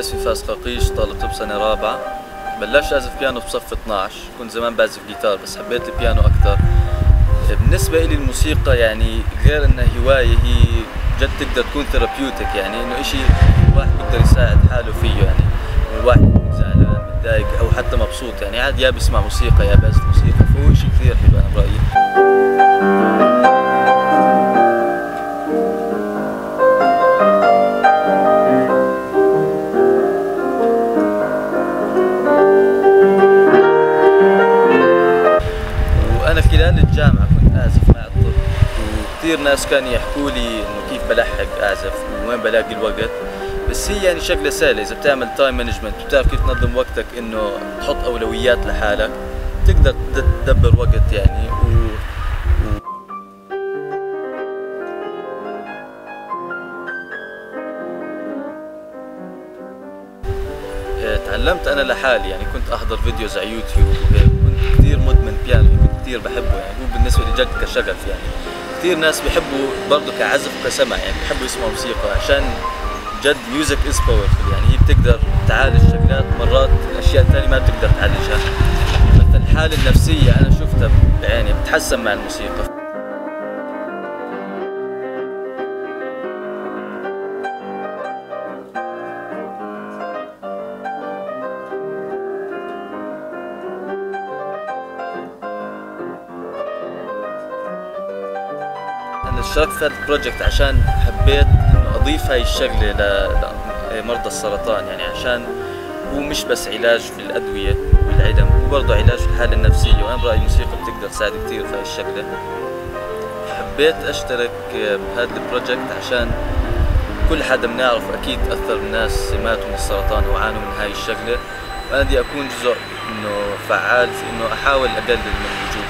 اسمي فارس قاقيش طالب طب سنة رابعة. بلشت أعزف بيانو بصف 12 كنت زمان بعزف جيتار بس حبيت البيانو أكثر بالنسبة لي الموسيقى يعني غير إنها هواية هي جد تقدر تكون therapeutic يعني إنه إشي الواحد بيقدر يساعد حاله فيه يعني. الواحد زعلان متضايق أو حتى مبسوط يعني. عادي يا بيسمع موسيقى يا بيعزف موسيقى. فهو إشي كثير حلو أنا برأيي. وكثير ناس كانوا يحكوا لي إنه كيف بلحق اعزف وين بلاقي الوقت. بس هي يعني شغله سهلة. إذا بتعمل time management بتعرف كيف تنظم وقتك إنه تحط أولويات لحالك تقدر تدبر وقت يعني. و... آه، تعلمت أنا لحالي. يعني كنت أحضر videos على يوتيوب وهيك كثير مدمن بيانو كنت كثير بحبه يعني. هو بالنسبة لي جد كشغف يعني. كثير ناس بيحبوا برضه كعزف وكسمع يعني بيحبوا يسمعوا موسيقى عشان جد music is powerful يعني هي بتقدر تعالج شغلات مرات أشياء ثانية ما بتقدر تعالجها. مثلا الحالة النفسية أنا شفتها بعيني بتحسن مع الموسيقى. أنا اشتركت في هذا ال project عشان حبيت إنه أضيف هاي الشغلة لمرضى السرطان يعني عشان هو مش بس علاج في الأدوية والعدم هو برضه علاج في الحالة النفسية وأنا برأيي الموسيقى بتقدر تساعد كثير في هاي الشغلة. حبيت أشترك بهذا ال project عشان كل حدا بنعرف أكيد اثر الناس ماتوا من السرطان وعانوا من هاي الشغلة. وأنا بدي أكون جزء إنه فعال في إنه أحاول أقلل من وجود